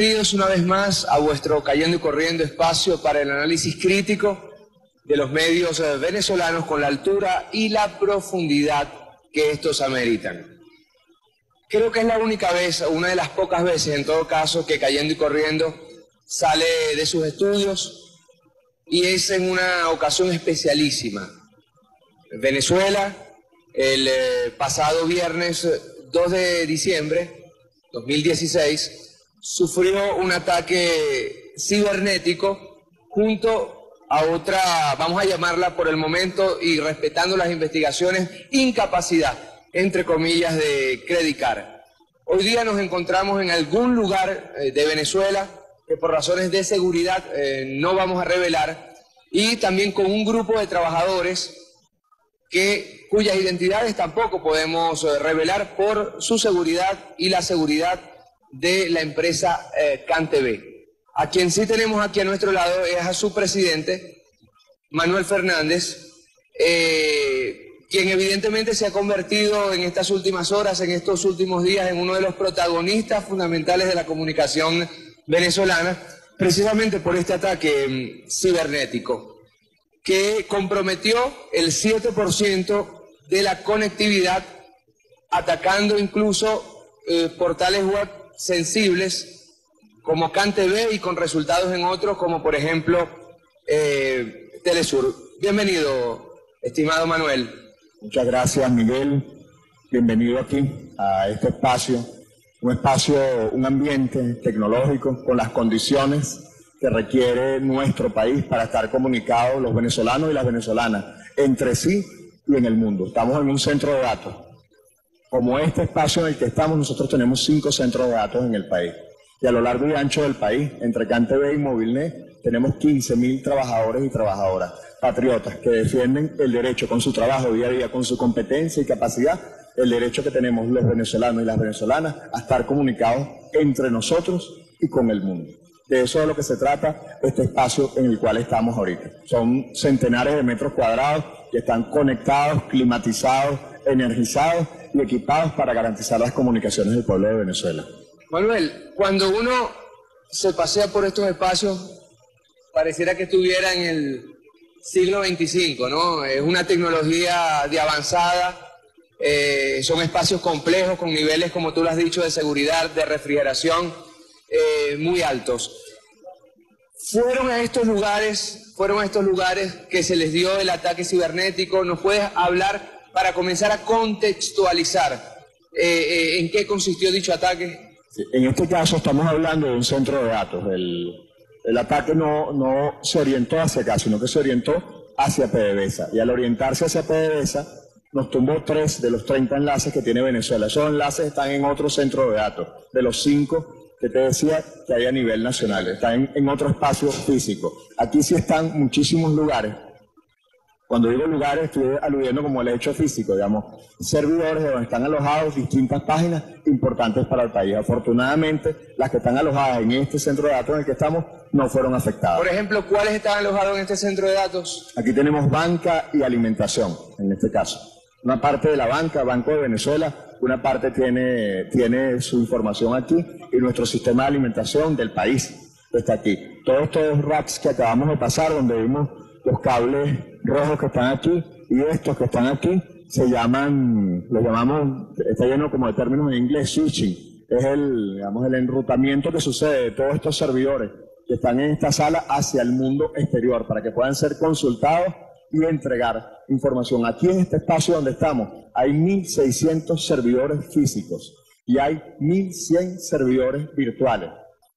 Bienvenidos una vez más a vuestro Cayendo y Corriendo espacio para el análisis crítico de los medios eh, venezolanos con la altura y la profundidad que estos ameritan. Creo que es la única vez, una de las pocas veces en todo caso, que Cayendo y Corriendo sale de sus estudios y es en una ocasión especialísima. Venezuela, el eh, pasado viernes 2 de diciembre 2016, sufrió un ataque cibernético junto a otra, vamos a llamarla por el momento y respetando las investigaciones, incapacidad, entre comillas, de credicar. Hoy día nos encontramos en algún lugar eh, de Venezuela que por razones de seguridad eh, no vamos a revelar y también con un grupo de trabajadores que, cuyas identidades tampoco podemos eh, revelar por su seguridad y la seguridad de la empresa eh, CanTV. A quien sí tenemos aquí a nuestro lado es a su presidente, Manuel Fernández, eh, quien evidentemente se ha convertido en estas últimas horas, en estos últimos días, en uno de los protagonistas fundamentales de la comunicación venezolana, precisamente por este ataque mm, cibernético, que comprometió el 7% de la conectividad, atacando incluso eh, portales web sensibles como CanTV y con resultados en otros como por ejemplo eh, Telesur. Bienvenido, estimado Manuel. Muchas gracias, Miguel. Bienvenido aquí a este espacio, un espacio, un ambiente tecnológico con las condiciones que requiere nuestro país para estar comunicados los venezolanos y las venezolanas entre sí y en el mundo. Estamos en un centro de datos como este espacio en el que estamos, nosotros tenemos cinco centros de datos en el país. Y a lo largo y ancho del país, entre CanTV y Movilnet, tenemos 15.000 trabajadores y trabajadoras, patriotas, que defienden el derecho con su trabajo día a día, con su competencia y capacidad, el derecho que tenemos los venezolanos y las venezolanas a estar comunicados entre nosotros y con el mundo. De eso es de lo que se trata este espacio en el cual estamos ahorita. Son centenares de metros cuadrados que están conectados, climatizados, energizados y equipados para garantizar las comunicaciones del pueblo de Venezuela. Manuel, cuando uno se pasea por estos espacios, pareciera que estuviera en el siglo XXV, ¿no? Es una tecnología de avanzada, eh, son espacios complejos con niveles, como tú lo has dicho, de seguridad, de refrigeración eh, muy altos. Fueron a estos lugares, fueron a estos lugares que se les dio el ataque cibernético. ¿Nos puedes hablar para comenzar a contextualizar eh, eh, en qué consistió dicho ataque? en este caso estamos hablando de un centro de datos. El, el ataque no, no, se orientó hacia acá, sino que se orientó hacia PDVSA. Y al orientarse hacia PDVSA, nos tumbó tres de los 30 enlaces que tiene Venezuela. Esos enlaces están en otro centro de datos, de los cinco que te decía que hay a nivel nacional, están en, en otro espacio físico. Aquí sí están muchísimos lugares cuando digo lugares, estoy aludiendo como el hecho físico, digamos, servidores donde están alojados distintas páginas importantes para el país. Afortunadamente, las que están alojadas en este centro de datos en el que estamos no fueron afectadas. Por ejemplo, ¿cuáles están alojados en este centro de datos? Aquí tenemos banca y alimentación, en este caso. Una parte de la banca, Banco de Venezuela, una parte tiene, tiene su información aquí y nuestro sistema de alimentación del país está aquí. Todos estos racks que acabamos de pasar, donde vimos los cables rojos que están aquí y estos que están aquí se llaman, lo llamamos, está lleno como de términos en inglés, switching. Es el, digamos, el enrutamiento que sucede de todos estos servidores que están en esta sala hacia el mundo exterior para que puedan ser consultados y entregar información. Aquí en este espacio donde estamos hay 1.600 servidores físicos y hay 1.100 servidores virtuales,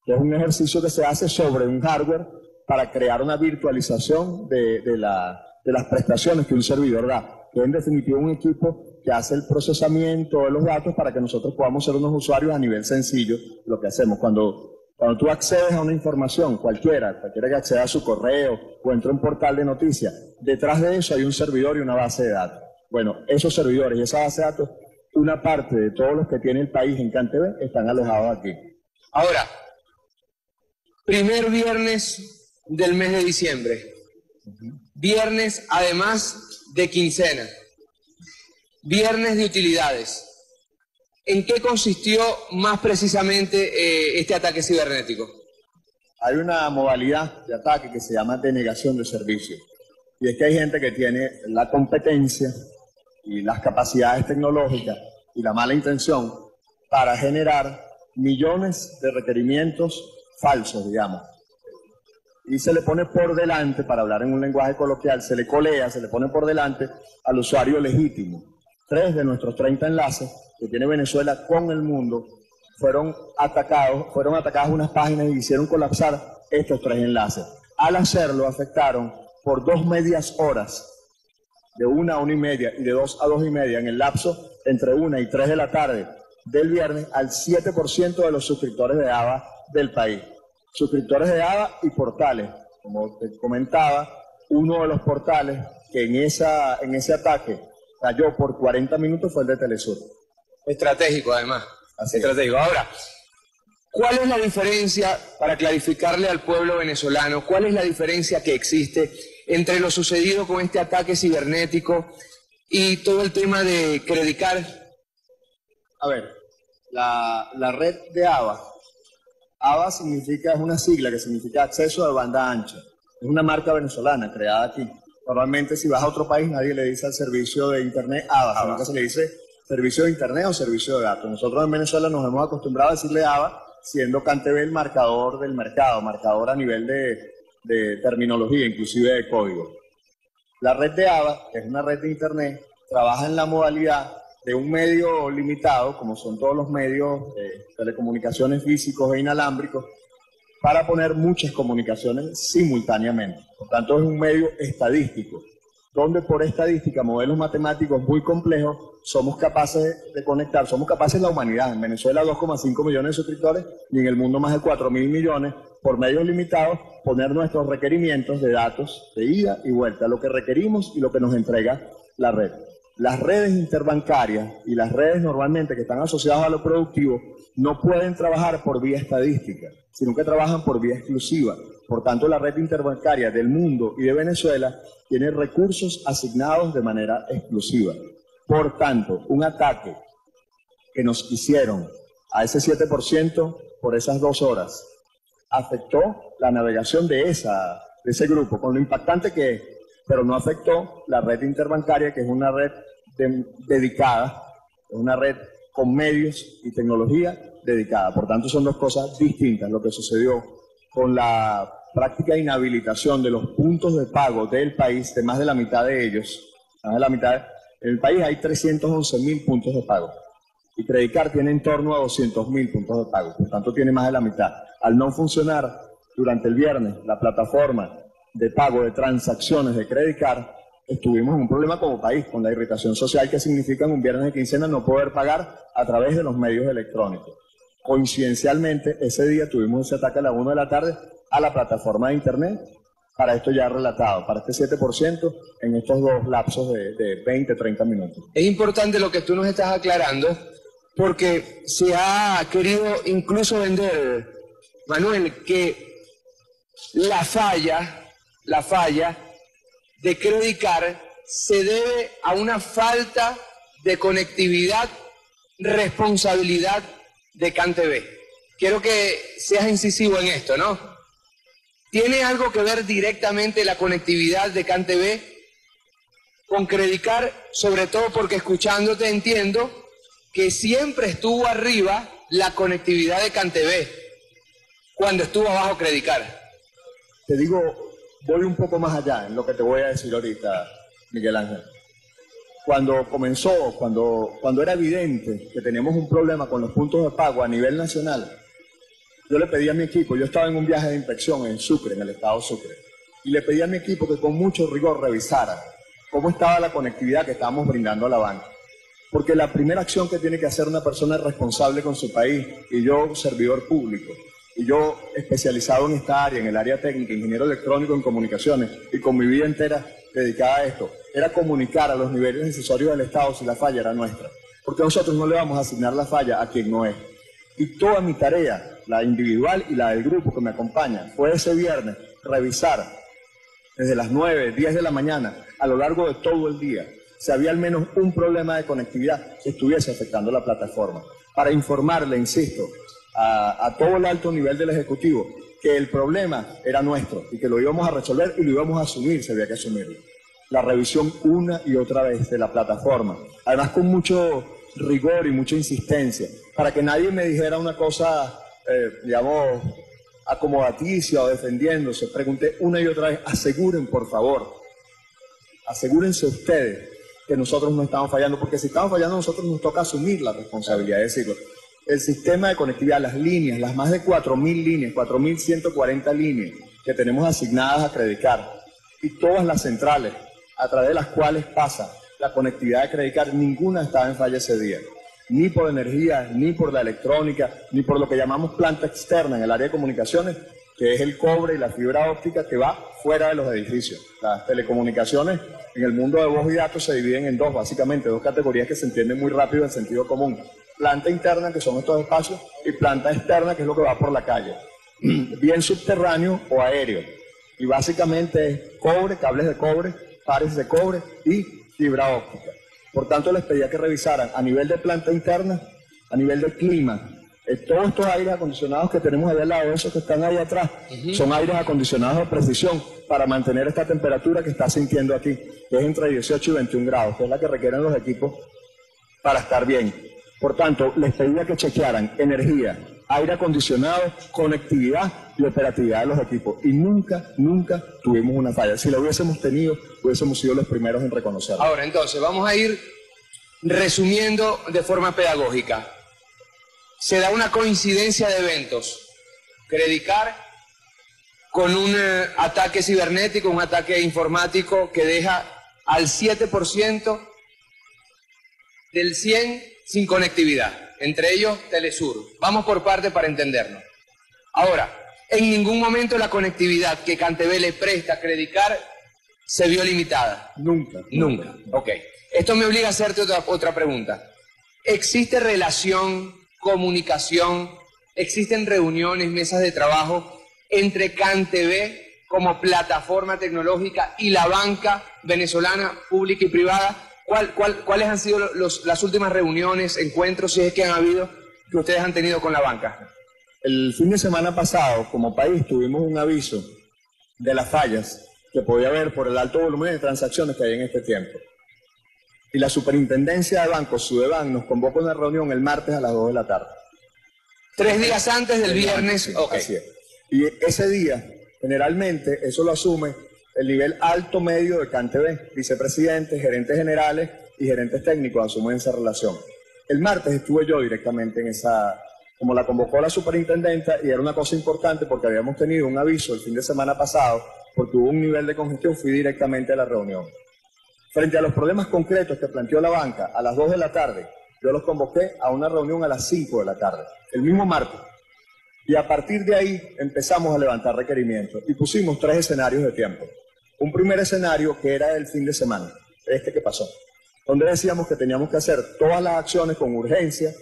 es un ejercicio que se hace sobre un hardware para crear una virtualización de, de, la, de las prestaciones que un servidor da. Que en definitiva un equipo que hace el procesamiento de los datos para que nosotros podamos ser unos usuarios a nivel sencillo. Lo que hacemos cuando, cuando tú accedes a una información, cualquiera, cualquiera que acceda a su correo o entre un portal de noticias, detrás de eso hay un servidor y una base de datos. Bueno, esos servidores y esa base de datos, una parte de todos los que tiene el país en CanTV están alojados aquí. Ahora, primer viernes del mes de diciembre. Viernes, además de quincena. Viernes de utilidades. ¿En qué consistió más precisamente eh, este ataque cibernético? Hay una modalidad de ataque que se llama denegación de servicio. Y es que hay gente que tiene la competencia y las capacidades tecnológicas y la mala intención para generar millones de requerimientos falsos, digamos. Y se le pone por delante, para hablar en un lenguaje coloquial, se le colea, se le pone por delante al usuario legítimo. Tres de nuestros 30 enlaces que tiene Venezuela con el mundo fueron atacados, fueron atacadas unas páginas y hicieron colapsar estos tres enlaces. Al hacerlo afectaron por dos medias horas, de una a una y media y de dos a dos y media en el lapso entre una y tres de la tarde del viernes al 7% de los suscriptores de ABA del país. Suscriptores de ABA y portales. Como te comentaba, uno de los portales que en, esa, en ese ataque cayó por 40 minutos fue el de Telesur. Estratégico, además. Así Estratégico. Ahora, ¿cuál es la diferencia, para clarificarle al pueblo venezolano, cuál es la diferencia que existe entre lo sucedido con este ataque cibernético y todo el tema de Credicar? A ver, la, la red de ABA. ABA significa, es una sigla que significa acceso de banda ancha. Es una marca venezolana creada aquí. Normalmente si vas a otro país nadie le dice al servicio de internet ABA, sino que se le dice servicio de internet o servicio de datos. Nosotros en Venezuela nos hemos acostumbrado a decirle ABA, siendo CanTV el marcador del mercado, marcador a nivel de, de terminología, inclusive de código. La red de ABA, que es una red de internet, trabaja en la modalidad de un medio limitado, como son todos los medios de telecomunicaciones físicos e inalámbricos, para poner muchas comunicaciones simultáneamente. Por tanto, es un medio estadístico, donde por estadística, modelos matemáticos muy complejos, somos capaces de conectar, somos capaces la humanidad. En Venezuela 2,5 millones de suscriptores y en el mundo más de 4 mil millones, por medios limitados, poner nuestros requerimientos de datos de ida y vuelta, lo que requerimos y lo que nos entrega la red. Las redes interbancarias y las redes normalmente que están asociadas a lo productivo no pueden trabajar por vía estadística, sino que trabajan por vía exclusiva. Por tanto, la red interbancaria del mundo y de Venezuela tiene recursos asignados de manera exclusiva. Por tanto, un ataque que nos hicieron a ese 7% por esas dos horas afectó la navegación de, esa, de ese grupo, con lo impactante que es, pero no afectó la red interbancaria, que es una red dedicada, es una red con medios y tecnología dedicada. Por tanto, son dos cosas distintas. Lo que sucedió con la práctica inhabilitación de los puntos de pago del país, de más de la mitad de ellos, más de la mitad, en el país hay 311 mil puntos de pago. Y Credicar tiene en torno a 200 mil puntos de pago, por tanto tiene más de la mitad. Al no funcionar durante el viernes la plataforma de pago de transacciones de Credicar, estuvimos en un problema como país, con la irritación social que significa en un viernes de quincena no poder pagar a través de los medios electrónicos. Coincidencialmente, ese día tuvimos ese ataque a la 1 de la tarde a la plataforma de Internet, para esto ya relatado, para este 7% en estos dos lapsos de, de 20, 30 minutos. Es importante lo que tú nos estás aclarando, porque se ha querido incluso vender, Manuel, que la falla, la falla de Credicar se debe a una falta de conectividad, responsabilidad de CanTV. Quiero que seas incisivo en esto, ¿no? ¿Tiene algo que ver directamente la conectividad de CanTV con Credicar? Sobre todo porque escuchándote entiendo que siempre estuvo arriba la conectividad de CanTV cuando estuvo abajo Credicar. Te digo voy un poco más allá en lo que te voy a decir ahorita, Miguel Ángel. Cuando comenzó, cuando, cuando era evidente que teníamos un problema con los puntos de pago a nivel nacional, yo le pedí a mi equipo, yo estaba en un viaje de inspección en Sucre, en el estado Sucre, y le pedí a mi equipo que con mucho rigor revisara cómo estaba la conectividad que estábamos brindando a la banca. Porque la primera acción que tiene que hacer una persona responsable con su país, y yo, servidor público, y yo, especializado en esta área, en el área técnica, ingeniero electrónico en comunicaciones, y con mi vida entera dedicada a esto, era comunicar a los niveles necesarios del Estado si la falla era nuestra. Porque nosotros no le vamos a asignar la falla a quien no es. Y toda mi tarea, la individual y la del grupo que me acompaña, fue ese viernes revisar desde las 9, 10 de la mañana, a lo largo de todo el día, si había al menos un problema de conectividad que estuviese afectando la plataforma. Para informarle, insisto, a, todo el alto nivel del Ejecutivo que el problema era nuestro y que lo íbamos a resolver y lo íbamos a asumir, se había que asumirlo. La revisión una y otra vez de la plataforma, además con mucho rigor y mucha insistencia, para que nadie me dijera una cosa, eh, digamos, acomodaticia o defendiéndose. Pregunté una y otra vez, aseguren por favor, asegúrense ustedes que nosotros no estamos fallando, porque si estamos fallando nosotros nos toca asumir la responsabilidad de decirlo el sistema de conectividad, las líneas, las más de 4.000 líneas, 4.140 líneas que tenemos asignadas a Credicar y todas las centrales a través de las cuales pasa la conectividad de Credicar, ninguna estaba en falla ese día, ni por energía, ni por la electrónica, ni por lo que llamamos planta externa en el área de comunicaciones, que es el cobre y la fibra óptica que va fuera de los edificios. Las telecomunicaciones en el mundo de voz y datos se dividen en dos, básicamente, dos categorías que se entienden muy rápido en sentido común planta interna, que son estos espacios, y planta externa, que es lo que va por la calle. Bien subterráneo o aéreo. Y básicamente es cobre, cables de cobre, pares de cobre y fibra óptica. Por tanto, les pedía que revisaran a nivel de planta interna, a nivel de clima, eh, todos estos aires acondicionados que tenemos ahí al lado, esos que están ahí atrás, son aires acondicionados de precisión para mantener esta temperatura que está sintiendo aquí, que es entre 18 y 21 grados, que es la que requieren los equipos para estar bien. Por tanto, les pedía que chequearan energía, aire acondicionado, conectividad y operatividad de los equipos. Y nunca, nunca tuvimos una falla. Si la hubiésemos tenido, hubiésemos sido los primeros en reconocerlo. Ahora, entonces, vamos a ir resumiendo de forma pedagógica. Se da una coincidencia de eventos. Credicar con un eh, ataque cibernético, un ataque informático que deja al 7% del 100 sin conectividad, entre ellos Telesur. Vamos por parte para entendernos. Ahora, en ningún momento la conectividad que Cantebé le presta a Credicar se vio limitada. Nunca. Nunca. Ok. Esto me obliga a hacerte otra, otra pregunta. ¿Existe relación, comunicación, existen reuniones, mesas de trabajo entre Cantebé como plataforma tecnológica y la banca venezolana pública y privada ¿Cuáles han sido las últimas reuniones, encuentros, si es que han habido, que ustedes han tenido con la banca? El fin de semana pasado, como país, tuvimos un aviso de las fallas que podía haber por el alto volumen de transacciones que hay en este tiempo. Y la superintendencia de bancos, Sudeban, nos convocó a una reunión el martes a las 2 de la tarde. Tres días antes del viernes. Así es. Y ese día, generalmente, eso lo asume el nivel alto medio de CanTV, vicepresidentes, gerentes generales y gerentes técnicos asumen esa relación. El martes estuve yo directamente en esa, como la convocó la superintendenta, y era una cosa importante porque habíamos tenido un aviso el fin de semana pasado, porque hubo un nivel de congestión, fui directamente a la reunión. Frente a los problemas concretos que planteó la banca a las 2 de la tarde, yo los convoqué a una reunión a las 5 de la tarde, el mismo martes. Y a partir de ahí empezamos a levantar requerimientos y pusimos tres escenarios de tiempo. Un primer escenario que era el fin de semana, este que pasó, donde decíamos que teníamos que hacer todas las acciones con urgencia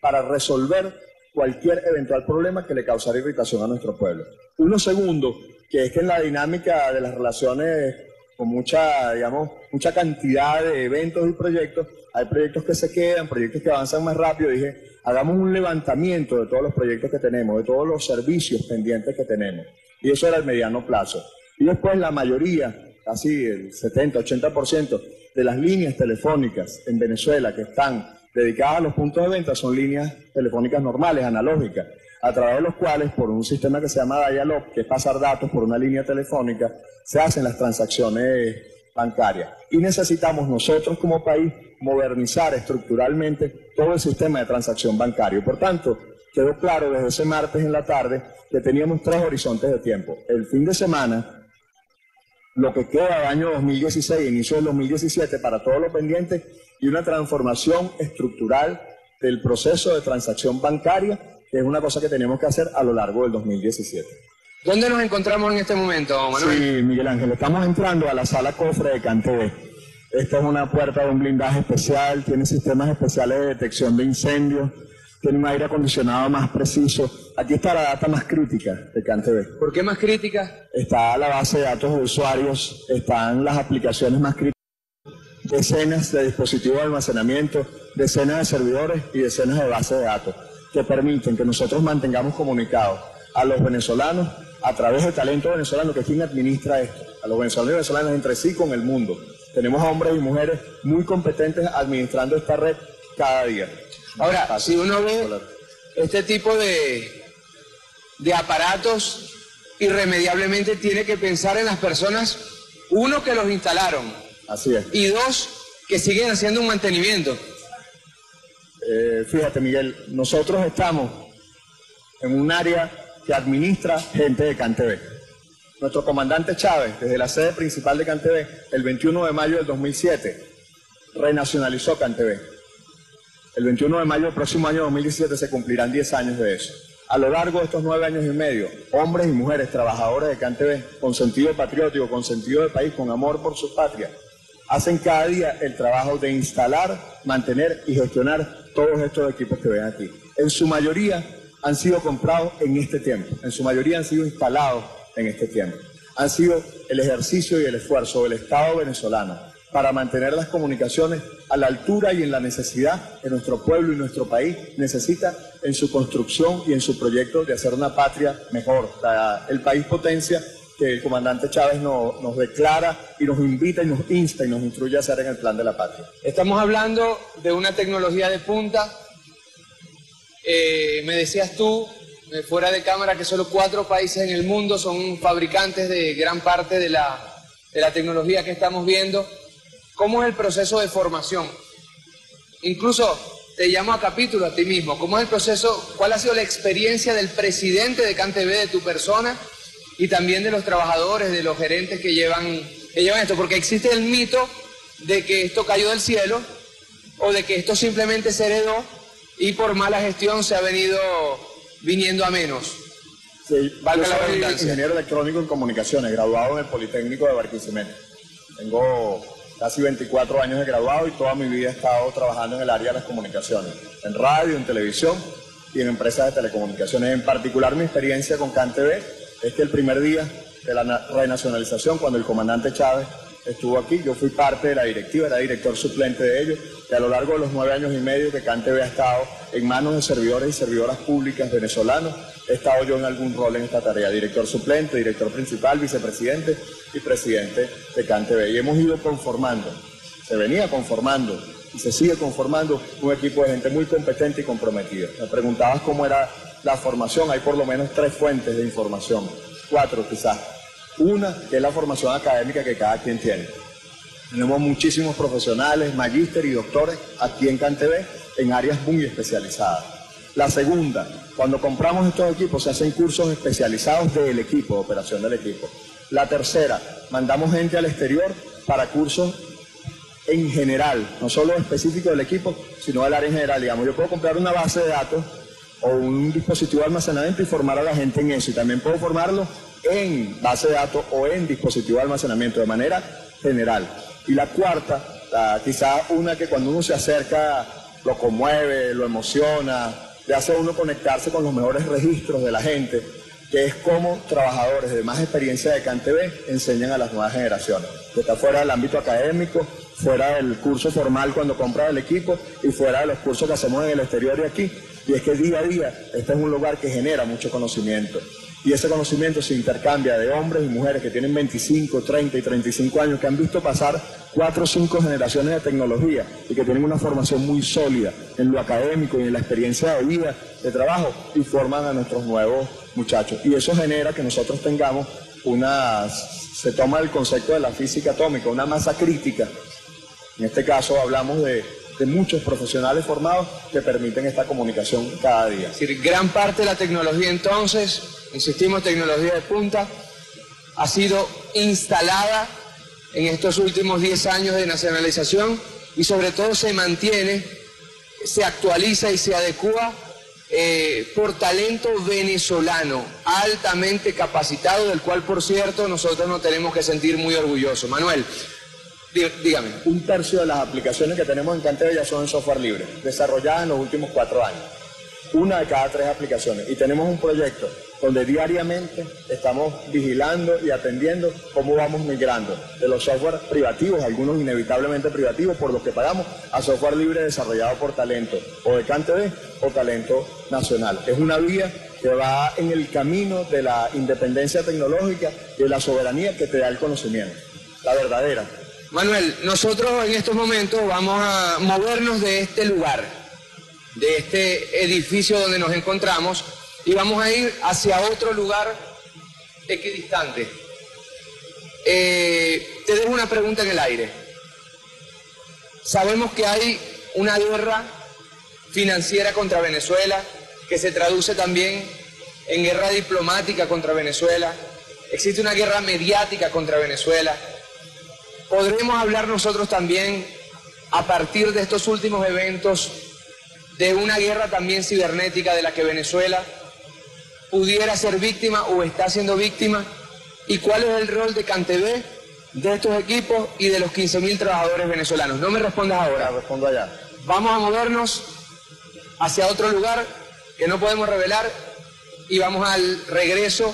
para resolver cualquier eventual problema que le causara irritación a nuestro pueblo. Uno segundo, que es que en la dinámica de las relaciones con mucha, digamos, mucha cantidad de eventos y proyectos, hay proyectos que se quedan, proyectos que avanzan más rápido, dije, hagamos un levantamiento de todos los proyectos que tenemos, de todos los servicios pendientes que tenemos. Y eso era el mediano plazo. Y después la mayoría, casi el 70-80% de las líneas telefónicas en Venezuela que están dedicadas a los puntos de venta son líneas telefónicas normales, analógicas, a través de los cuales, por un sistema que se llama Dialog, que es pasar datos por una línea telefónica, se hacen las transacciones bancarias. Y necesitamos nosotros como país modernizar estructuralmente todo el sistema de transacción bancario. Por tanto, quedó claro desde ese martes en la tarde que teníamos tres horizontes de tiempo. El fin de semana, lo que queda del año 2016, inicio del 2017 para todos los pendientes y una transformación estructural del proceso de transacción bancaria, que es una cosa que tenemos que hacer a lo largo del 2017. ¿Dónde nos encontramos en este momento, Manuel? Sí, Miguel Ángel, estamos entrando a la sala cofre de Cantebe. Esta es una puerta de un blindaje especial, tiene sistemas especiales de detección de incendios, tiene un aire acondicionado más preciso. Aquí está la data más crítica de CanTV. ¿Por qué más crítica? Está la base de datos de usuarios, están las aplicaciones más críticas. decenas de dispositivos de almacenamiento, decenas de servidores y decenas de bases de datos que permiten que nosotros mantengamos comunicados a los venezolanos a través del talento venezolano, que es quien administra esto, a los venezolanos y venezolanas entre sí con el mundo. Tenemos a hombres y mujeres muy competentes administrando esta red cada día. Ahora, si uno ve este tipo de, de aparatos, irremediablemente tiene que pensar en las personas, uno, que los instalaron. Así es. Y dos, que siguen haciendo un mantenimiento. Eh, fíjate, Miguel, nosotros estamos en un área que administra gente de CanTV. Nuestro comandante Chávez, desde la sede principal de CanTV, el 21 de mayo del 2007, renacionalizó CanTV. El 21 de mayo del próximo año 2017 se cumplirán 10 años de eso. A lo largo de estos nueve años y medio, hombres y mujeres trabajadores de CanTV, con sentido patriótico, con sentido de país, con amor por su patria, hacen cada día el trabajo de instalar, mantener y gestionar todos estos equipos que ven aquí. En su mayoría han sido comprados en este tiempo, en su mayoría han sido instalados en este tiempo. Han sido el ejercicio y el esfuerzo del Estado venezolano para mantener las comunicaciones a la altura y en la necesidad que nuestro pueblo y nuestro país necesita en su construcción y en su proyecto de hacer una patria mejor, el país potencia que el comandante Chávez nos declara y nos invita y nos insta y nos instruye a hacer en el plan de la patria. Estamos hablando de una tecnología de punta. Eh, me decías tú, eh, fuera de cámara, que solo cuatro países en el mundo son fabricantes de gran parte de la, de la tecnología que estamos viendo. ¿Cómo es el proceso de formación? Incluso te llamo a capítulo a ti mismo. ¿Cómo es el proceso? ¿Cuál ha sido la experiencia del presidente de CanTV, de tu persona? y también de los trabajadores, de los gerentes que llevan, que llevan esto, porque existe el mito de que esto cayó del cielo o de que esto simplemente se heredó y por mala gestión se ha venido viniendo a menos. Sí, Valga yo soy ingeniero electrónico en comunicaciones, graduado en el Politécnico de Barquisimeto. Tengo casi 24 años de graduado y toda mi vida he estado trabajando en el área de las comunicaciones, en radio, en televisión y en empresas de telecomunicaciones. En particular mi experiencia con CanTV es que el primer día de la renacionalización, cuando el comandante Chávez estuvo aquí, yo fui parte de la directiva, era director suplente de ellos, que a lo largo de los nueve años y medio que CanTV ha estado en manos de servidores y servidoras públicas venezolanos, he estado yo en algún rol en esta tarea, director suplente, director principal, vicepresidente y presidente de CanTV. Y hemos ido conformando, se venía conformando y se sigue conformando un equipo de gente muy competente y comprometida. Me preguntabas cómo era la formación, hay por lo menos tres fuentes de información, cuatro quizás. Una, que es la formación académica que cada quien tiene. Tenemos muchísimos profesionales, magíster y doctores aquí en CanTV en áreas muy especializadas. La segunda, cuando compramos estos equipos se hacen cursos especializados del equipo, operación del equipo. La tercera, mandamos gente al exterior para cursos en general, no solo específicos del equipo, sino del área en general. Digamos, yo puedo comprar una base de datos o un dispositivo de almacenamiento y formar a la gente en eso. Y también puedo formarlo en base de datos o en dispositivo de almacenamiento de manera general. Y la cuarta, quizá una que cuando uno se acerca lo conmueve, lo emociona, le hace a uno conectarse con los mejores registros de la gente, que es como trabajadores de más experiencia de CanTV enseñan a las nuevas generaciones. Que está fuera del ámbito académico, fuera del curso formal cuando compra el equipo y fuera de los cursos que hacemos en el exterior y aquí, y es que día a día este es un lugar que genera mucho conocimiento. Y ese conocimiento se intercambia de hombres y mujeres que tienen 25, 30 y 35 años, que han visto pasar cuatro o cinco generaciones de tecnología y que tienen una formación muy sólida en lo académico y en la experiencia de vida, de trabajo, y forman a nuestros nuevos muchachos. Y eso genera que nosotros tengamos una, se toma el concepto de la física atómica, una masa crítica. En este caso hablamos de de muchos profesionales formados que permiten esta comunicación cada día. Es decir, gran parte de la tecnología entonces, insistimos, tecnología de punta, ha sido instalada en estos últimos 10 años de nacionalización y sobre todo se mantiene, se actualiza y se adecua eh, por talento venezolano altamente capacitado, del cual por cierto nosotros nos tenemos que sentir muy orgullosos. Manuel, Dígame. Un tercio de las aplicaciones que tenemos en Cantera ya son en software libre, desarrolladas en los últimos cuatro años. una de cada tres aplicaciones. Y tenemos un proyecto donde diariamente estamos vigilando y atendiendo cómo vamos migrando de los software privativos, algunos inevitablemente privativos por los que pagamos, a software libre desarrollado por talento o de CanTV o talento nacional. Es una vía que va en el camino de la independencia tecnológica y de la soberanía que te da el conocimiento, la verdadera. Manuel, nosotros en estos momentos vamos a movernos de este lugar, de este edificio donde nos encontramos, y vamos a ir hacia otro lugar equidistante. Eh, te dejo una pregunta en el aire. Sabemos que hay una guerra financiera contra Venezuela, que se traduce también en guerra diplomática contra Venezuela. Existe una guerra mediática contra Venezuela. Podremos hablar nosotros también, a partir de estos últimos eventos, de una guerra también cibernética de la que Venezuela pudiera ser víctima o está siendo víctima y cuál es el rol de Cantebé, de estos equipos y de los 15.000 trabajadores venezolanos. No me respondas ahora. Respondo allá. Vamos a movernos hacia otro lugar que no podemos revelar y vamos al regreso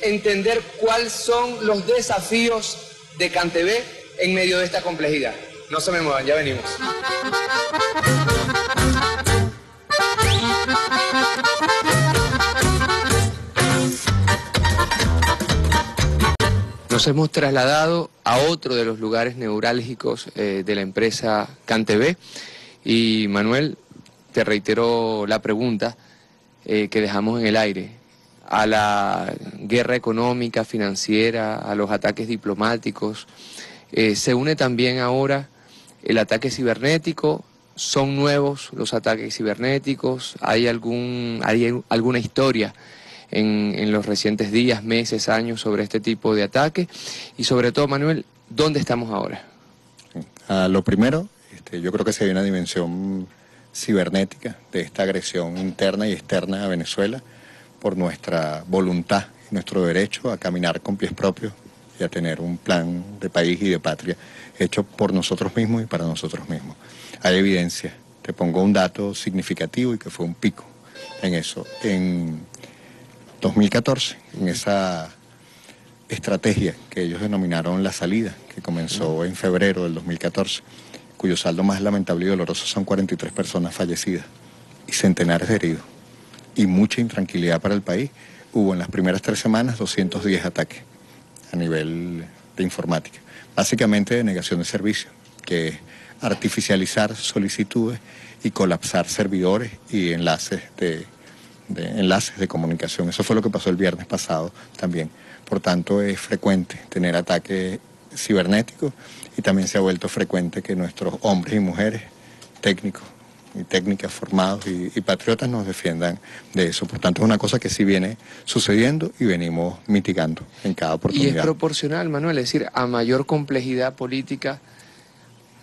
entender cuáles son los desafíos de Cantebé en medio de esta complejidad. No se me muevan, ya venimos. Nos hemos trasladado a otro de los lugares neurálgicos eh, de la empresa CanTV. Y Manuel, te reitero la pregunta eh, que dejamos en el aire. A la guerra económica, financiera, a los ataques diplomáticos, eh, se une también ahora el ataque cibernético, son nuevos los ataques cibernéticos, hay, algún, hay alguna historia en, los recientes días, meses, años sobre este tipo de ataques y sobre todo, Manuel, ¿dónde estamos ahora? Ah, lo primero, este, yo creo que se hay una dimensión cibernética de esta agresión interna y externa a Venezuela por nuestra voluntad y nuestro derecho a caminar con pies propios y a tener un plan de país y de patria hecho por nosotros mismos y para nosotros mismos. Hay evidencia, te pongo un dato significativo y que fue un pico en eso. En 2014, en esa estrategia que ellos denominaron la salida, que comenzó en febrero del 2014, cuyo saldo más lamentable y doloroso son 43 personas fallecidas y centenares de heridos, y mucha intranquilidad para el país. Hubo en las primeras tres semanas 210 ataques a nivel de informática, básicamente de negación de servicio, que es artificializar solicitudes y colapsar servidores y enlaces de de enlaces de comunicación. Eso fue lo que pasó el viernes pasado también. Por tanto, es frecuente tener ataques cibernéticos y también se ha vuelto frecuente que nuestros hombres y mujeres técnicos y técnicas formados y, patriotas nos defiendan de eso. Por tanto, es una cosa que sí viene sucediendo y venimos mitigando en cada oportunidad. Y es proporcional, Manuel, es decir, a mayor complejidad política,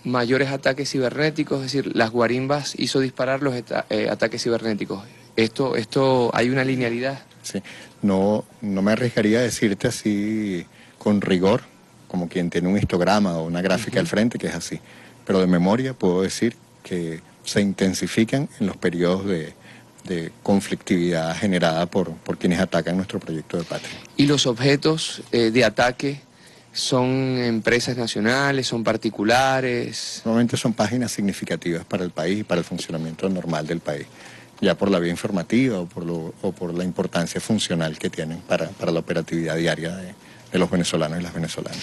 mayores ataques cibernéticos, es decir, las guarimbas hizo disparar los eh, ataques cibernéticos esto, esto hay una linealidad. Sí, no, no me arriesgaría a decirte así con rigor, como quien tiene un histograma o una gráfica al frente, que es así. Pero de memoria puedo decir que se intensifican en los periodos de, conflictividad generada por, por, quienes atacan nuestro proyecto de patria. ¿Y los objetos eh, de ataque son empresas nacionales, son particulares? Normalmente son páginas significativas para el país y para el funcionamiento normal del país ya por la vía informativa o por, lo, o por la importancia funcional que tienen para, la operatividad diaria de, los venezolanos y las venezolanas.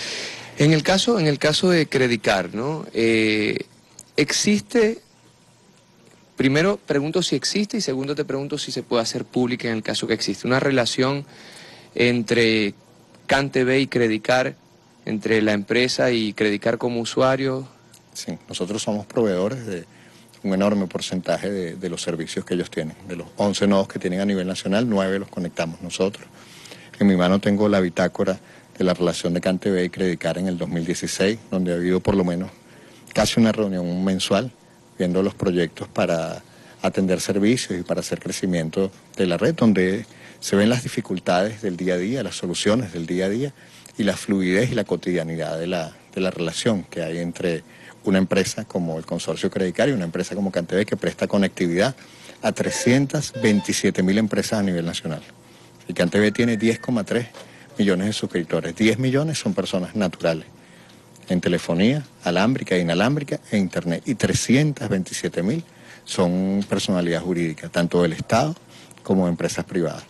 En el caso, en el caso de Credicar, ¿no? Eh, existe, primero pregunto si existe y segundo te pregunto si se puede hacer pública en el caso que existe, una relación entre CanTV y Credicar, entre la empresa y Credicar como usuario. Sí, nosotros somos proveedores de un enorme porcentaje de, los servicios que ellos tienen. De los 11 nodos que tienen a nivel nacional, 9 los conectamos nosotros. En mi mano tengo la bitácora de la relación de CanTV y Credicar en el 2016, donde ha habido por lo menos casi una reunión mensual viendo los proyectos para atender servicios y para hacer crecimiento de la red, donde se ven las dificultades del día a día, las soluciones del día a día y la fluidez y la cotidianidad de la, de la relación que hay entre una empresa como el Consorcio Credicar y una empresa como Cantv que presta conectividad a 327 mil empresas a nivel nacional. Y CanTV tiene 10,3 millones de suscriptores. 10 millones son personas naturales en telefonía, alámbrica, inalámbrica e internet. Y 327 mil son personalidades jurídicas, tanto del Estado como de empresas privadas.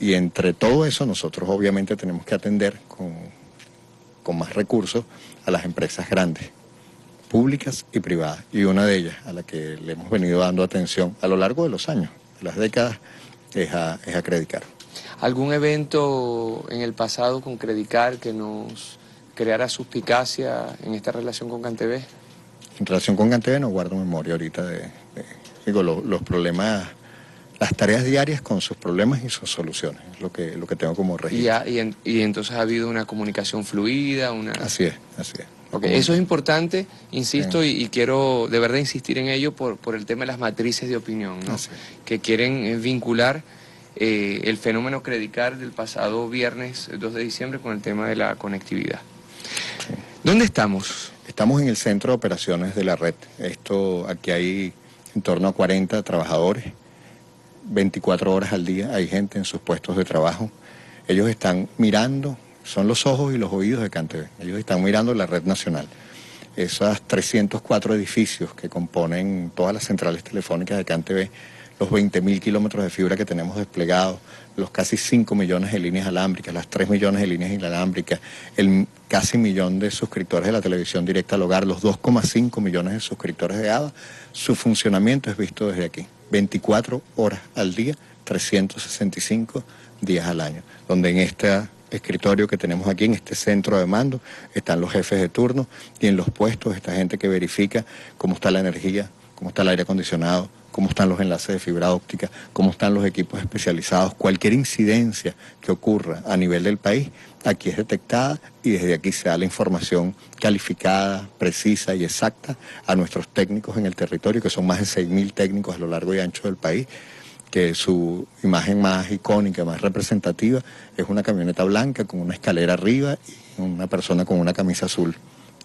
Y entre todo eso nosotros obviamente tenemos que atender con, con más recursos a las empresas grandes, públicas y privadas. Y una de ellas, a la que le hemos venido dando atención a lo largo de los años, de las décadas, es a, es a Credicar. ¿Algún evento en el pasado con Credicar que nos creara suspicacia en esta relación con Cantv? En relación con Cantv no guardo memoria ahorita de, digo, los problemas las tareas diarias con sus problemas y sus soluciones, es lo que, lo que tengo como registro. Y, y, entonces ha habido una comunicación fluida, una... Así es, así es. Eso es importante, insisto, y, quiero de verdad insistir en ello por, por el tema de las matrices de opinión, ¿no? que quieren eh, vincular eh, el fenómeno Credicar del pasado viernes 2 de diciembre con el tema de la conectividad. ¿Dónde estamos? Estamos en el centro de operaciones de la red. Esto, aquí hay en torno a 40 trabajadores 24 horas al día hay gente en sus puestos de trabajo. Ellos están mirando, son los ojos y los oídos de CanTV. Ellos están mirando la red nacional. Esos 304 edificios que componen todas las centrales telefónicas de CanTV, los 20.000 kilómetros de fibra que tenemos desplegados, los casi 5 millones de líneas alámbricas, las 3 millones de líneas inalámbricas, el casi millón de suscriptores de la televisión directa al hogar, los 2,5 millones de suscriptores de ADA, su funcionamiento es visto desde aquí. 24 horas al día, 365 días al año, donde en este escritorio que tenemos aquí, en este centro de mando, están los jefes de turno y en los puestos esta gente que verifica cómo está la energía, cómo está el aire acondicionado, cómo están los enlaces de fibra óptica, cómo están los equipos especializados. Cualquier incidencia que ocurra a nivel del país, aquí es detectada y desde aquí se da la información calificada, precisa y exacta a nuestros técnicos en el territorio, que son más de 6.000 técnicos a lo largo y ancho del país que su imagen más icónica, más representativa, es una camioneta blanca con una escalera arriba y una persona con una camisa azul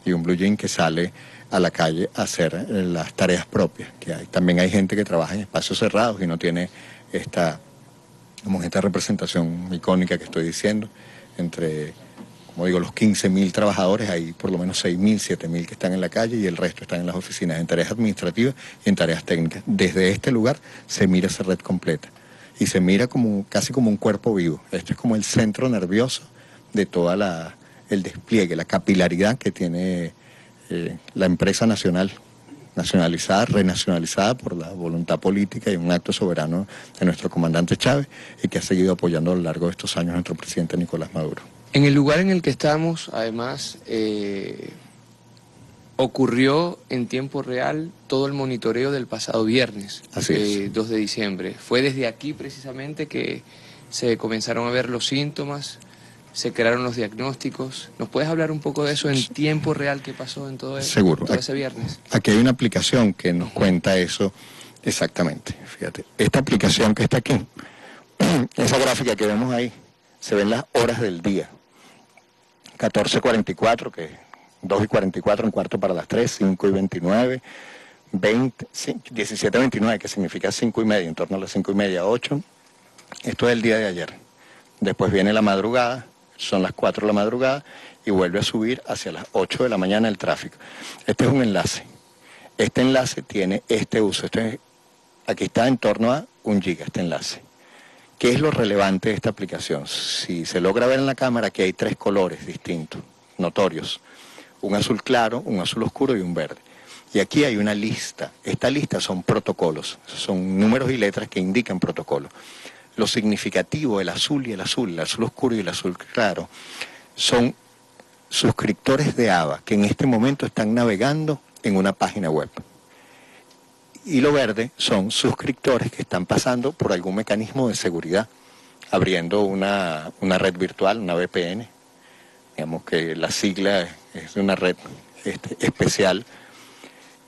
y un blue jean que sale a la calle a hacer eh, las tareas propias. También hay gente que trabaja en espacios cerrados y no tiene esta, como esta representación icónica que estoy diciendo, entre, como digo, los 15.000 trabajadores, hay por lo menos 6.000, 7.000 que están en la calle y el resto están en las oficinas, en tareas administrativas y en tareas técnicas. Desde este lugar se mira esa red completa y se mira como casi como un cuerpo vivo. Esto es como el centro nervioso de toda la el despliegue, la capilaridad que tiene eh, la empresa nacional, nacionalizada, renacionalizada por la voluntad política y un acto soberano de nuestro comandante Chávez y que ha seguido apoyando a lo largo de estos años nuestro presidente Nicolás Maduro. En el lugar en el que estamos, además, eh, ocurrió en tiempo real todo el monitoreo del pasado viernes, Así 2 de diciembre. Fue desde aquí precisamente que se comenzaron a ver los síntomas, se crearon los diagnósticos. ¿Nos puedes hablar un poco de eso en tiempo real que pasó en todo, eso, Seguro. todo ese viernes? Aquí hay una aplicación que nos cuenta eso exactamente. Fíjate, esta aplicación que está aquí, esa gráfica que vemos ahí, se ven las horas del día. 14.44, que 2 y 44, un cuarto para las 3, 5 y 29, 20, 17.29, que significa 5 y media, en torno a las 5 y media, 8. Esto es el día de ayer. Después viene la madrugada, son las 4 de la madrugada y vuelve a subir hacia las 8 de la mañana el tráfico. Este es un enlace. Este enlace tiene este uso. Este aquí está en torno a un giga este enlace. ¿Qué es lo relevante de esta aplicación? Si se logra ver en la cámara que hay tres colores distintos, notorios. Un azul claro, un azul oscuro y un verde. Y aquí hay una lista. Esta lista son protocolos, son números y letras que indican protocolos lo significativo, el azul y el azul, el azul oscuro y el azul claro, son suscriptores de ABA que en este momento están navegando en una página web. Y lo verde son suscriptores que están pasando por algún mecanismo de seguridad, abriendo una, red virtual, una VPN. Digamos que la sigla es una red este, especial.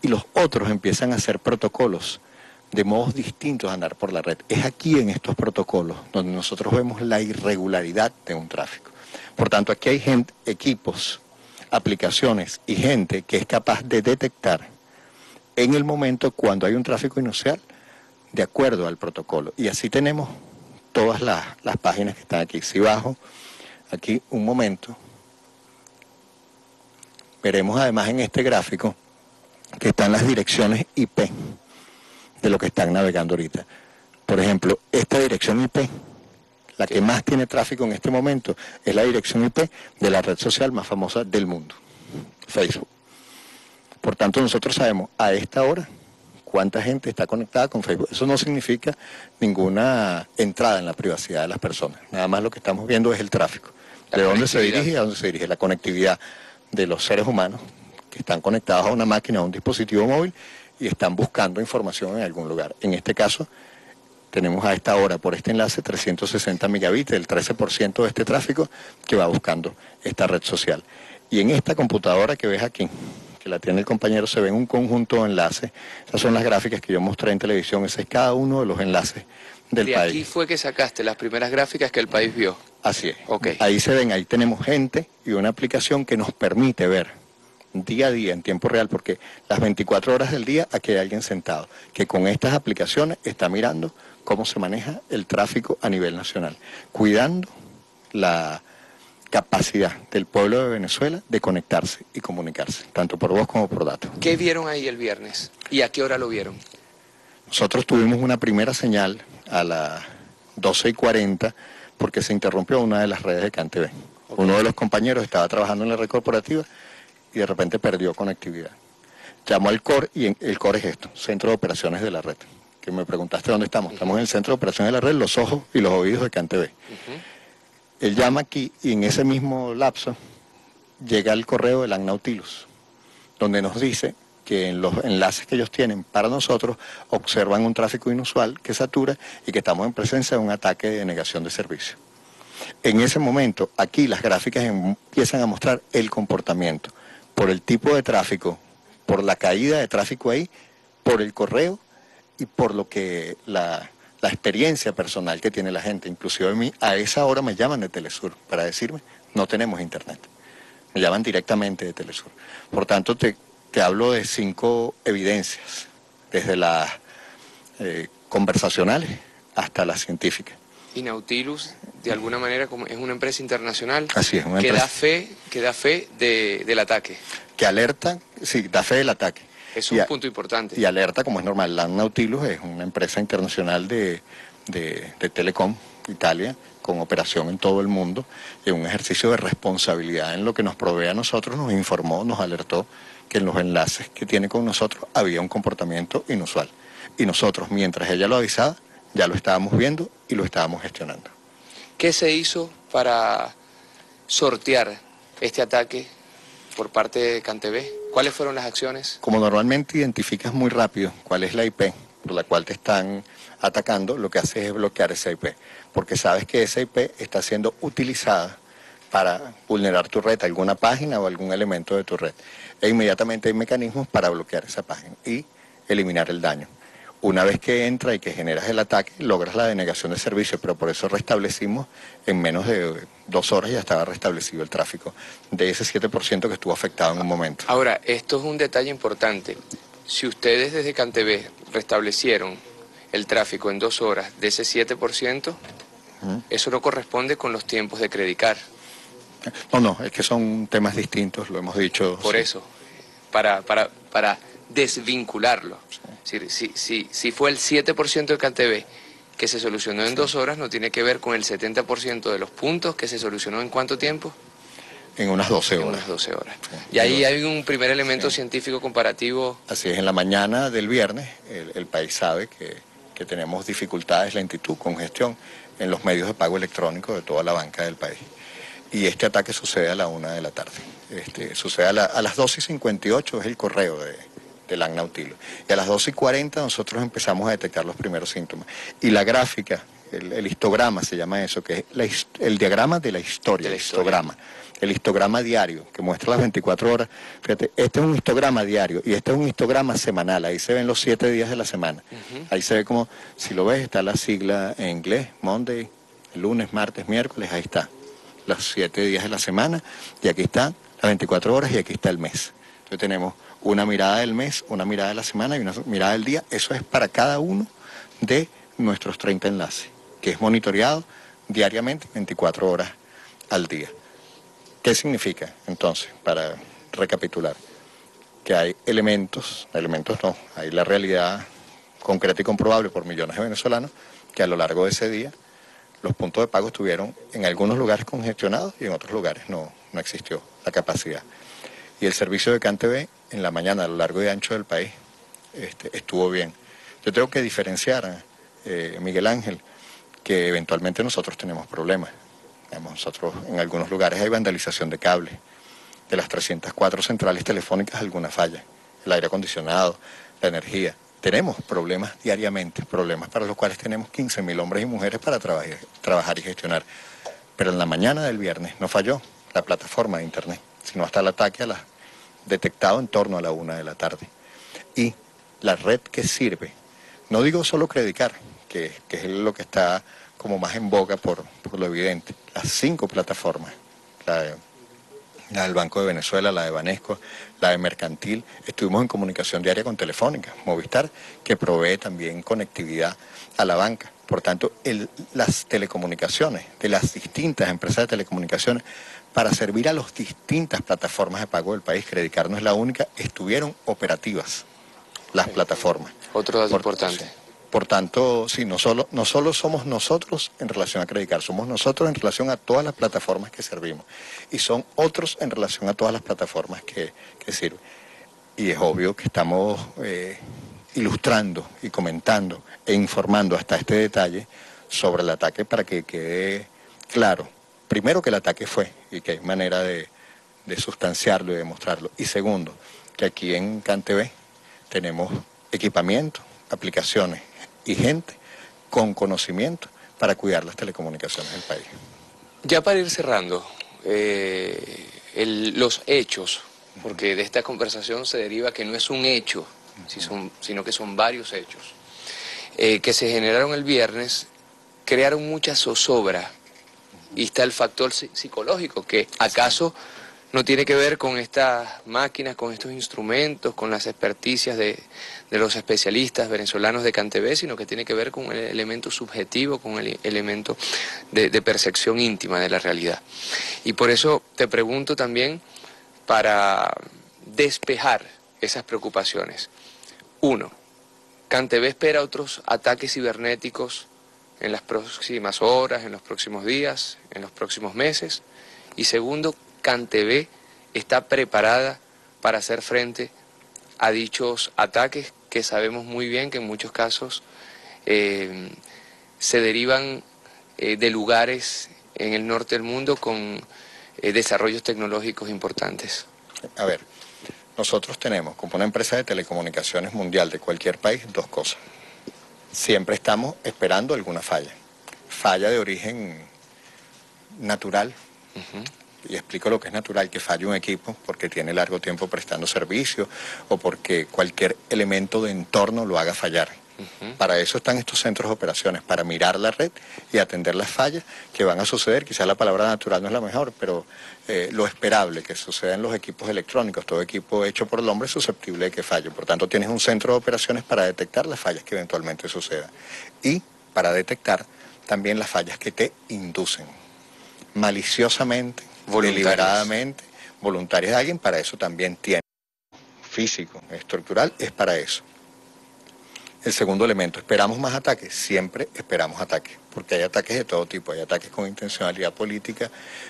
Y los otros empiezan a hacer protocolos de modos distintos a andar por la red. Es aquí en estos protocolos donde nosotros vemos la irregularidad de un tráfico. Por tanto, aquí hay gente, equipos, aplicaciones y gente que es capaz de detectar en el momento cuando hay un tráfico inusual de acuerdo al protocolo. Y así tenemos todas las, las páginas que están aquí. Si bajo aquí un momento, veremos además en este gráfico que están las direcciones IP de lo que están navegando ahorita. Por ejemplo, esta dirección IP, la que más tiene tráfico en este momento, es la dirección IP de la red social más famosa del mundo, Facebook. Por tanto, nosotros sabemos a esta hora cuánta gente está conectada con Facebook. Eso no significa ninguna entrada en la privacidad de las personas. Nada más lo que estamos viendo es el tráfico. de dónde se dirige y a dónde se dirige la conectividad de los seres humanos que están conectados a una máquina, a un dispositivo móvil y están buscando información en algún lugar. En este caso, tenemos a esta hora por este enlace 360 megabits, el 13% de este tráfico que va buscando esta red social. Y en esta computadora que ves aquí, que la tiene el compañero, se ven un conjunto de enlaces. Esas son las gráficas que yo mostré en televisión, ese es cada uno de los enlaces del país. Y aquí fue que sacaste las primeras gráficas que el país vio. Así es. Ahí se ven, ahí tenemos gente y una aplicación que nos permite ver día a día en tiempo real, porque las 24 horas del día aquí hay alguien sentado, que con estas aplicaciones está mirando cómo se maneja el tráfico a nivel nacional, cuidando la capacidad del pueblo de Venezuela de conectarse y comunicarse, tanto por voz como por datos. ¿Qué vieron ahí el viernes y a qué hora lo vieron? Nosotros tuvimos una primera señal a las 12 y 40 porque se interrumpió una de las redes de CanTV. Uno de los compañeros estaba trabajando en la red corporativa y de repente perdió conectividad. Llamó al CORE y el CORE es esto, Centro de Operaciones de la Red. Que me preguntaste dónde estamos. Estamos en el Centro de Operaciones de la Red, los ojos y los oídos de CanTV. Él llama aquí y en ese mismo lapso llega el correo del Agnautilus, donde nos dice que en los enlaces que ellos tienen para nosotros observan un tráfico inusual que satura y que estamos en presencia de un ataque de negación de servicio. En ese momento, aquí las gráficas empiezan a mostrar el comportamiento por el tipo de tráfico, por la caída de tráfico ahí, por el correo y por lo que la, experiencia personal que tiene la gente. Inclusive a mí, a esa hora me llaman de Telesur para decirme, no tenemos internet. Me llaman directamente de Telesur. Por tanto, te, te hablo de cinco evidencias, desde las eh, conversacionales hasta las científicas. Y Nautilus, de alguna manera, como es una empresa internacional Así es, que da fe, que da fe del ataque. Que alerta, sí, da fe del ataque. Es un punto importante. Y alerta, como es normal, la Nautilus es una empresa internacional de, de, de Telecom, Italia, con operación en todo el mundo, en un ejercicio de responsabilidad en lo que nos provee a nosotros, nos informó, nos alertó que en los enlaces que tiene con nosotros había un comportamiento inusual. Y nosotros, mientras ella lo avisaba, ya lo estábamos viendo y lo estábamos gestionando. ¿Qué se hizo para sortear este ataque por parte de CanTV? ¿Cuáles fueron las acciones? Como normalmente identificas muy rápido cuál es la IP por la cual te están atacando, lo que haces es bloquear esa IP, porque sabes que esa IP está siendo utilizada para vulnerar tu red, alguna página o algún elemento de tu red. E inmediatamente hay mecanismos para bloquear esa página y eliminar el daño. Una vez que entra y que generas el ataque, logras la denegación de servicio, pero por eso restablecimos en menos de dos horas ya estaba restablecido el tráfico de ese 7% que estuvo afectado en un momento. Ahora, esto es un detalle importante. Si ustedes desde CanTV restablecieron el tráfico en dos horas de ese 7%, eso no corresponde con los tiempos de Credicar. No, no, es que son temas distintos, lo hemos dicho. Por eso, para, para, para desvincularlo. Si, si, si, fue el 7% de CanTV que se solucionó en dos horas, no tiene que ver con el 70% de los puntos que se solucionó en cuánto tiempo. En unas 12 horas. En unas 12 horas. Y ahí hay un primer elemento científico comparativo. Así es, en la mañana del viernes el, país sabe que, que tenemos dificultades, lentitud, congestión en los medios de pago electrónico de toda la banca del país. Y este ataque sucede a la una de la tarde. Este, sucede a, a las 12 y 58 es el correo de, del Nautilus. Y a las 12 y 40 nosotros empezamos a detectar los primeros síntomas. Y la gráfica, el, histograma se llama eso, que es el diagrama de la historia, el histograma. El histograma diario, que muestra las 24 horas. Fíjate, este es un histograma diario y este es un histograma semanal. Ahí se ven los 7 días de la semana. Ahí se ve como, si lo ves, está la sigla en inglés, Monday, lunes, martes, miércoles, ahí está. Los 7 días de la semana y aquí están las 24 horas y aquí está el mes. Entonces tenemos una mirada del mes, una mirada de la semana y una mirada del día. Eso es para cada uno de nuestros 30 enlaces, que es monitoreado diariamente 24 horas al día. ¿Qué significa entonces, para recapitular? Que hay elementos, elementos no, hay la realidad concreta y comprobable por millones de venezolanos que a lo largo de ese día los puntos de pago estuvieron en algunos lugares congestionados y en otros lugares no, no existió la capacidad. Y el servicio de CanTV en la mañana a lo largo y ancho del país este, estuvo bien. Yo tengo que diferenciar, eh, Miguel Ángel, que eventualmente nosotros tenemos problemas. nosotros en algunos lugares hay vandalización de cables. De las 304 centrales telefónicas, alguna falla. El aire acondicionado, la energía. Tenemos problemas diariamente, problemas para los cuales tenemos 15.000 hombres y mujeres para trabajar, trabajar y gestionar. Pero en la mañana del viernes no falló la plataforma de Internet, sino hasta el ataque a la, detectado en torno a la una de la tarde. Y la red que sirve, no digo solo Credicar, que, es lo que está como más en boga por, lo evidente, las cinco plataformas, la, la, del Banco de Venezuela, la de Banesco, la de Mercantil, estuvimos en comunicación diaria con Telefónica, Movistar, que provee también conectividad a la banca. Por tanto, las telecomunicaciones de las distintas empresas de telecomunicaciones para servir a las distintas plataformas de pago del país, Credicar no es la única, estuvieron operativas las plataformas. Otro dato importante. Por tanto, sí, no solo, no solo somos nosotros en relación a Credicar, somos nosotros en relación a todas las plataformas que servimos. Y son otros en relación a todas las plataformas que, sirven. Y es obvio que estamos eh, ilustrando y comentando e informando hasta este detalle sobre el ataque para que quede claro. Primero que el ataque fue y que hay manera de, sustanciarlo y demostrarlo. Y segundo, que aquí en CanTV tenemos equipamiento, aplicaciones y gente con conocimiento para cuidar las telecomunicaciones del país. Ya para ir cerrando, eh, los hechos, porque de esta conversación se deriva que no es un hecho, sino que son varios hechos, eh, que se generaron el viernes, crearon mucha zozobra y está el factor psicológico, que acaso no tiene que ver con estas máquinas, con estos instrumentos, con las experticias de, los especialistas venezolanos de Cantebé, sino que tiene que ver con el elemento subjetivo, con el elemento de, de percepción íntima de la realidad. Y por eso te pregunto también para despejar esas preocupaciones. Uno, Cantebé espera otros ataques cibernéticos en las próximas horas, en los próximos días, en los próximos meses. Y segundo, CanTV está preparada para hacer frente a dichos ataques que sabemos muy bien que en muchos casos eh, se derivan eh, de lugares en el norte del mundo con eh, desarrollos tecnológicos importantes. A ver, nosotros tenemos como una empresa de telecomunicaciones mundial de cualquier país dos cosas. Siempre estamos esperando alguna falla. Falla de origen natural, y explico lo que es natural que falle un equipo porque tiene largo tiempo prestando servicio o porque cualquier elemento de entorno lo haga fallar. Para eso están estos centros de operaciones, para mirar la red y atender las fallas que van a suceder. Quizás la palabra natural no es la mejor, pero eh, lo esperable que suceda en los equipos electrónicos. Todo equipo hecho por el hombre es susceptible de que falle. Por tanto, tienes un centro de operaciones para detectar las fallas que eventualmente sucedan y para detectar también las fallas que te inducen maliciosamente deliberadamente, voluntarios de alguien, para eso también tiene. Físico, estructural, es para eso. El segundo elemento, ¿esperamos más ataques? Siempre esperamos ataques, porque hay ataques de todo tipo, hay ataques con intencionalidad política,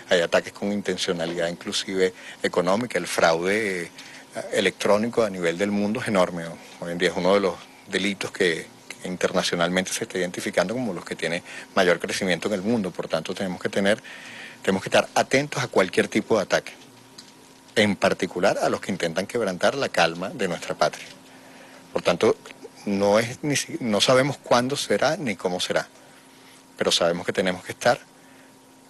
hay ataques con intencionalidad inclusive económica, el fraude eh, electrónico a nivel del mundo es enorme. Hoy en día es uno de los delitos que, internacionalmente se está identificando como los que tiene mayor crecimiento en el mundo, por tanto tenemos que tener tenemos que estar atentos a cualquier tipo de ataque, en particular a los que intentan quebrantar la calma de nuestra patria. Por tanto, no, es ni, no sabemos cuándo será ni cómo será, pero sabemos que tenemos que estar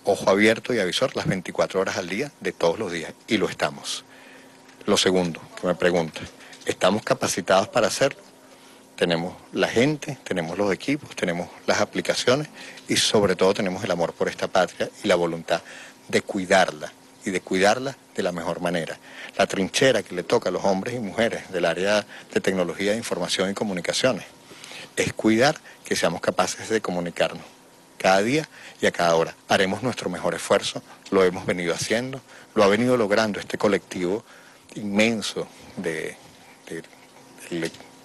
ojo abierto y avisor las 24 horas al día de todos los días, y lo estamos. Lo segundo que me pregunta, ¿estamos capacitados para hacerlo? Tenemos la gente, tenemos los equipos, tenemos las aplicaciones y sobre todo tenemos el amor por esta patria y la voluntad de cuidarla y de cuidarla de la mejor manera. La trinchera que le toca a los hombres y mujeres del área de tecnología de información y comunicaciones es cuidar que seamos capaces de comunicarnos cada día y a cada hora. Haremos nuestro mejor esfuerzo, lo hemos venido haciendo, lo ha venido logrando este colectivo inmenso de,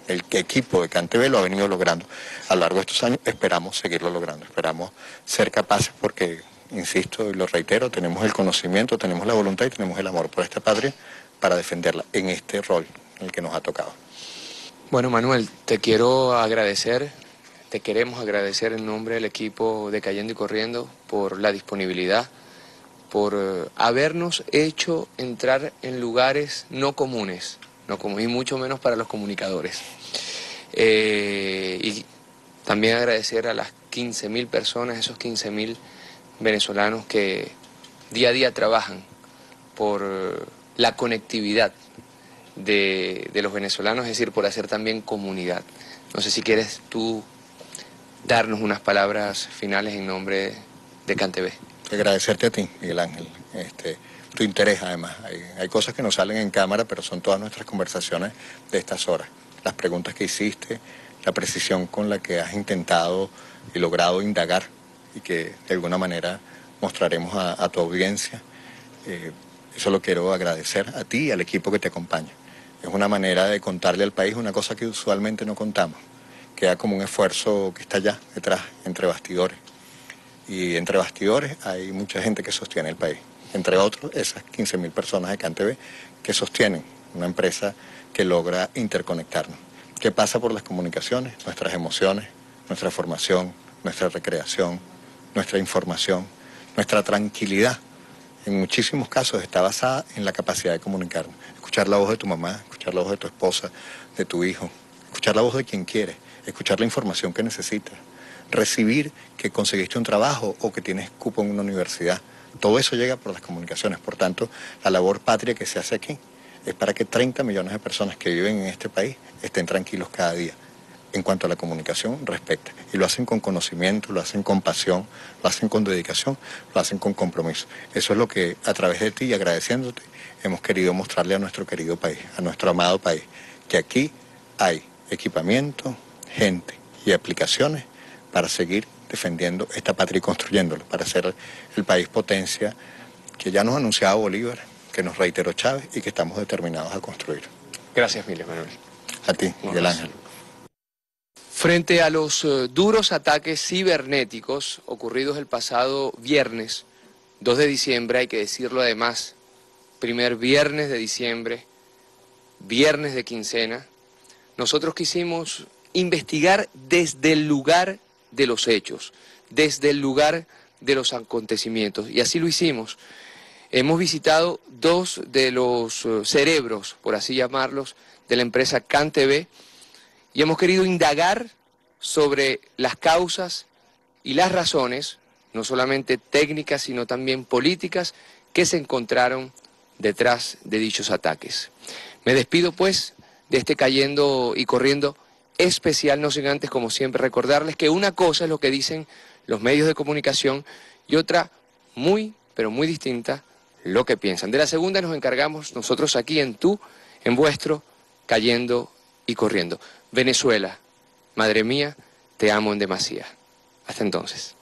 el equipo de CanTV lo ha venido logrando a lo largo de estos años. Esperamos seguirlo logrando, esperamos ser capaces porque, insisto y lo reitero, tenemos el conocimiento, tenemos la voluntad y tenemos el amor por esta patria para defenderla en este rol en el que nos ha tocado. Bueno, Manuel, te quiero agradecer, te queremos agradecer en nombre del equipo de Cayendo y Corriendo por la disponibilidad, por eh, habernos hecho entrar en lugares no comunes, no comunes y mucho menos para los comunicadores. Eh, y también agradecer a las 15.000 personas, esos 15.000 venezolanos que día a día trabajan por la conectividad de, los venezolanos, es decir, por hacer también comunidad. No sé si quieres tú darnos unas palabras finales en nombre de CanTV. Agradecerte a ti, Miguel Ángel. Este, tu interés además. Hay, cosas que no salen en cámara, pero son todas nuestras conversaciones de estas horas. Las preguntas que hiciste, la precisión con la que has intentado y logrado indagar y que de alguna manera mostraremos a, tu audiencia. Eh, eso lo quiero agradecer a ti y al equipo que te acompaña. Es una manera de contarle al país una cosa que usualmente no contamos. Queda como un esfuerzo que está allá detrás, entre bastidores. Y entre bastidores hay mucha gente que sostiene el país. Entre otros, esas 15.000 personas de CanTV que sostienen una empresa que logra interconectarnos. ¿Qué pasa por las comunicaciones? Nuestras emociones, nuestra formación, nuestra recreación, nuestra información, nuestra tranquilidad. En muchísimos casos está basada en la capacidad de comunicarnos escuchar la voz de tu mamá, escuchar la voz de tu esposa, de tu hijo, escuchar la voz de quien quiere, escuchar la información que necesitas, recibir que conseguiste un trabajo o que tienes cupo en una universidad. Todo eso llega por las comunicaciones. Por tanto, la labor patria que se hace aquí es para que 30 millones de personas que viven en este país estén tranquilos cada día en cuanto a la comunicación respecta. Y lo hacen con conocimiento, lo hacen con pasión, lo hacen con dedicación, lo hacen con compromiso. Eso es lo que a través de ti y agradeciéndote hemos querido mostrarle a nuestro querido país, a nuestro amado país, que aquí hay equipamiento, gente y aplicaciones para seguir defendiendo esta patria y construyéndolo, para ser el país potencia que ya nos ha anunciado Bolívar, que nos reiteró Chávez y que estamos determinados a construir. Gracias, Miguel Manuel. A ti, Miguel Ángel. Frente a los eh, duros ataques cibernéticos ocurridos el pasado viernes, 2 de diciembre, hay que decirlo además, primer viernes de diciembre, viernes de quincena, nosotros quisimos investigar desde el lugar de los hechos, desde el lugar de los acontecimientos, y así lo hicimos. Hemos visitado dos de los eh, cerebros, por así llamarlos, de la empresa CanTV, y hemos querido indagar sobre las causas y las razones, no solamente técnicas, sino también políticas, que se encontraron detrás de dichos ataques. Me despido pues de este cayendo y corriendo especial, no sin antes, como siempre, recordarles que una cosa es lo que dicen los medios de comunicación y otra muy, pero muy distinta, lo que piensan. De la segunda nos encargamos nosotros aquí en tú, en vuestro, cayendo y corriendo. Venezuela, madre mía, te amo en demasía. Hasta entonces.